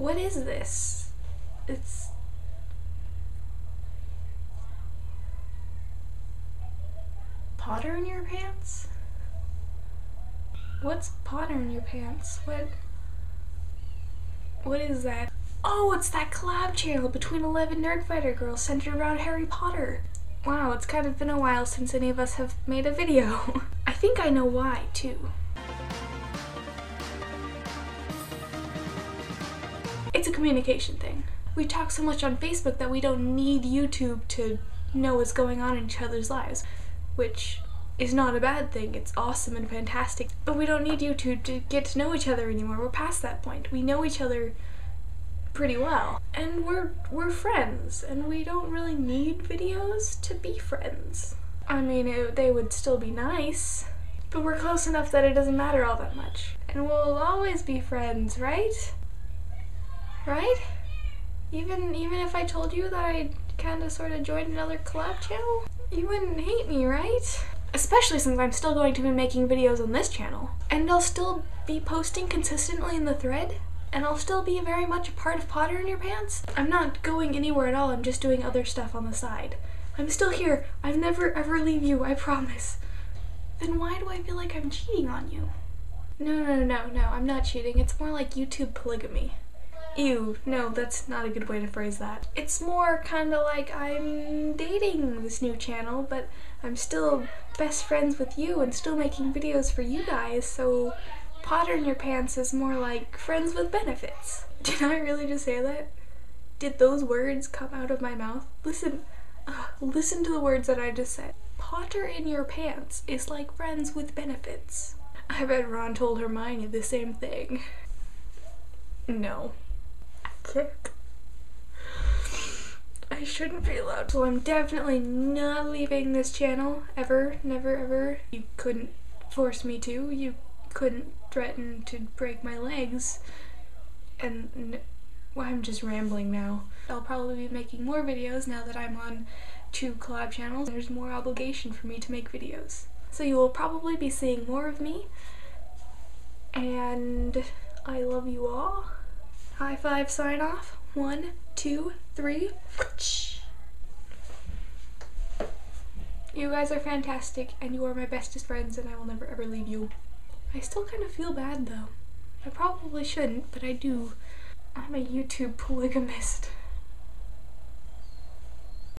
What is this? It's Potter in your pants? What's Potter in your pants? What What is that? Oh, it's that collab channel between 11 Nerdfighter girls centered around Harry Potter. Wow, it's kind of been a while since any of us have made a video. I think I know why, too. It's a communication thing. We talk so much on Facebook that we don't need YouTube to know what's going on in each other's lives, which is not a bad thing. It's awesome and fantastic. But we don't need YouTube to get to know each other anymore. We're past that point. We know each other pretty well. And we're we're friends and we don't really need videos to be friends. I mean, it, they would still be nice, but we're close enough that it doesn't matter all that much. And we'll always be friends, right? Right? Even even if I told you that I kind of sort of joined another collab channel, you wouldn't hate me, right? Especially since I'm still going to be making videos on this channel. And I'll still be posting consistently in the thread. And I'll still be very much a part of Potter in Your Pants. I'm not going anywhere at all, I'm just doing other stuff on the side. I'm still here. I've never ever leave you, I promise. Then why do I feel like I'm cheating on you? No no, no, no, no, I'm not cheating. It's more like YouTube polygamy. Ew, no, that's not a good way to phrase that. It's more kind of like I'm dating this new channel, but I'm still best friends with you and still making videos for you guys, so Potter in your pants is more like friends with benefits. Did I really just say that? Did those words come out of my mouth? Listen, uh, listen to the words that I just said. Potter in your pants is like friends with benefits. I bet Ron told Hermione the same thing. No. I. Shouldn't be allowed. So I'm definitely not leaving this channel ever, never, ever. You couldn't force me to. You couldn't threaten to break my legs. And well, I'm just rambling now. I'll probably be making more videos now that I'm on two collab channels. There's more obligation for me to make videos. So you will probably be seeing more of me. And I love you all. High five sign off. One, two, three. You guys are fantastic and you are my bestest friends and I will never ever leave you. I still kind of feel bad though. I probably shouldn't, but I do. I'm a YouTube polygamist.